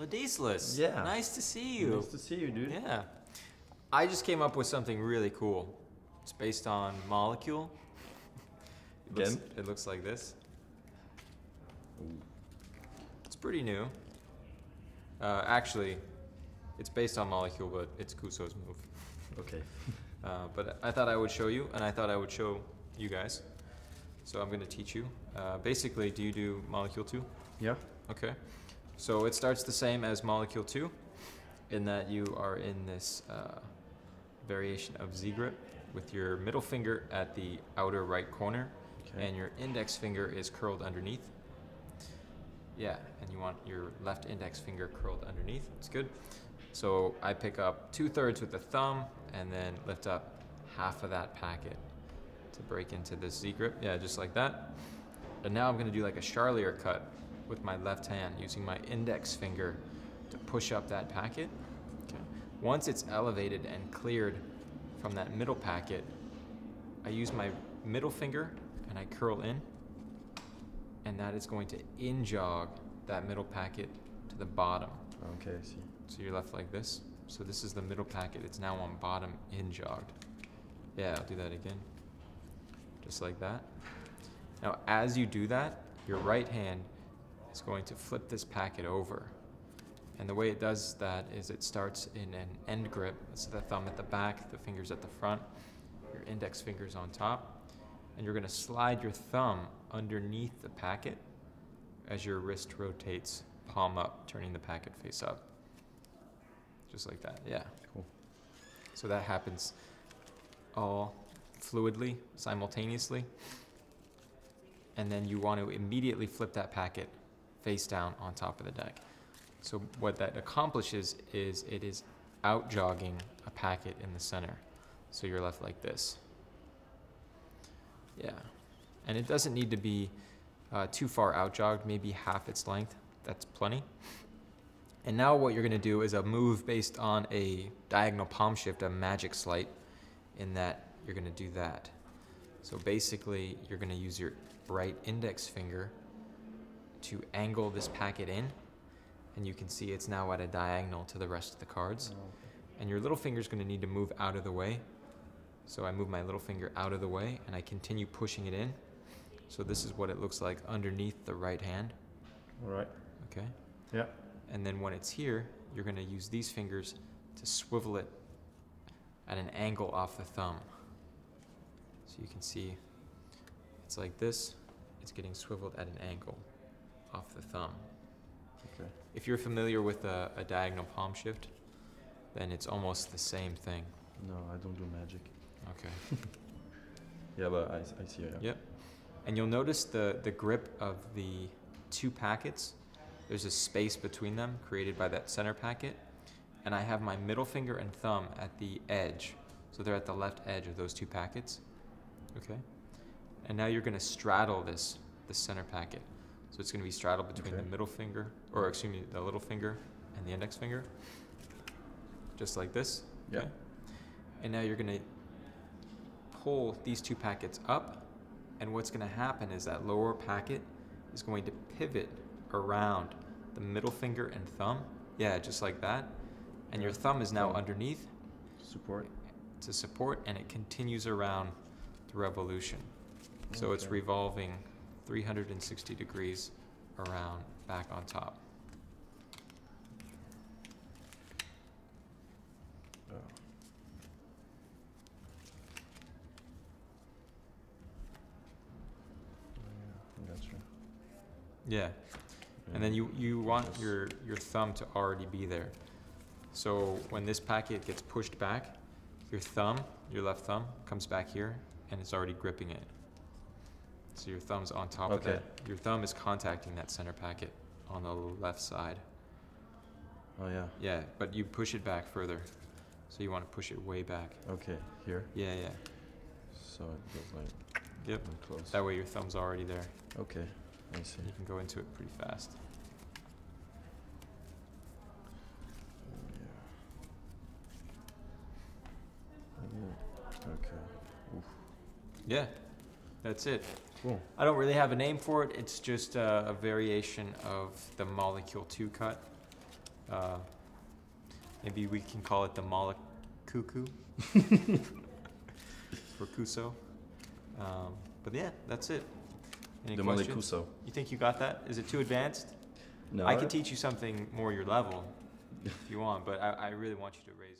Ladislas. Yeah. Nice to see you. Nice to see you, dude. Yeah. I just came up with something really cool. It's based on molecule. It looks, Again? it looks like this. It's pretty new. Uh, actually, it's based on molecule, but it's Kuso's move. Okay. Uh, but I thought I would show you, and I thought I would show you guys. So I'm going to teach you. Uh, basically, do you do molecule two? Yeah. Okay. So it starts the same as molecule 2 in that you are in this uh, variation of Z grip with your middle finger at the outer right corner Okay. and your index finger is curled underneath. Yeah, and you want your left index finger curled underneath. It's good. So I pick up two thirds with the thumb and then lift up half of that packet to break into this Z grip. Yeah, just like that. And now I'm gonna do like a Charlier cut with my left hand using my index finger to push up that packet. Okay. Once it's elevated and cleared from that middle packet, I use my middle finger and I curl in, and that is going to in jog that middle packet to the bottom. Okay, I see. So you're left like this. So this is the middle packet. It's now on bottom in jogged. Yeah, I'll do that again. Just like that. Now, as you do that, your right hand is going to flip this packet over. And the way it does that is it starts in an end grip. It's the thumb at the back, the fingers at the front, your index fingers on top. And you're going to slide your thumb underneath the packet as your wrist rotates palm up, turning the packet face up. Just like that, yeah. Cool. So that happens all fluidly, simultaneously. And then you want to immediately flip that packet face down on top of the deck. So what that accomplishes is it is out jogging a packet in the center. So you're left like this. Yeah. And it doesn't need to be uh, too far out jogged, maybe half its length. That's plenty. And now what you're going to do is a move based on a diagonal palm shift, a magic sleight, in that you're going to do that. So basically, you're going to use your right index finger to angle this packet in, and you can see it's now at a diagonal to the rest of the cards. Oh, and your little finger is going to need to move out of the way. So I move my little finger out of the way, and I continue pushing it in. So this is what it looks like underneath the right hand. All right. Okay. Yeah. And then when it's here, you're going to use these fingers to swivel it at an angle off the thumb. So you can see it's like this, it's getting swiveled at an angle off the thumb. Okay. If you're familiar with a, a diagonal palm shift, then it's almost the same thing. No, I don't do magic. Okay. Yeah, but I, I see. Yeah. Yep. And you'll notice the, the grip of the two packets. There's a space between them created by that center packet. And I have my middle finger and thumb at the edge. So they're at the left edge of those two packets. Okay? And now you're going to straddle this, the center packet. So it's going to be straddled between Okay. the middle finger, or excuse me, the little finger and the index finger. Just like this. Yeah. And now you're going to pull these two packets up, and what's going to happen is that lower packet is going to pivot around the middle finger and thumb. Yeah, just like that. And your thumb is now underneath Support. to support, and it continues around the revolution. So it's revolving 360 degrees around back on top. Oh. Yeah, gotcha. Yeah. And then you, you want your, your thumb to already be there. So when this packet gets pushed back, your thumb, your left thumb, comes back here and it's already gripping it. So your thumb's on top of Okay. that. Your thumb is contacting that center packet on the left side. Oh yeah. Yeah, but you push it back further. So you want to push it way back. Okay. Here. Yeah, yeah. So it goes like Yep. close. That way your thumb's already there. Okay. I see. You can go into it pretty fast. Oh yeah. Okay. Oof. Yeah, that's it. Cool. I don't really have a name for it. It's just uh, a variation of the molecule 2 cut. Uh, maybe we can call it the Malakuku for Kuso. Um, but yeah, that's it. Any the questions? Malikuso. You think you got that? Is it too advanced? No. I could teach you something more your level if you want, but I, I really want you to raise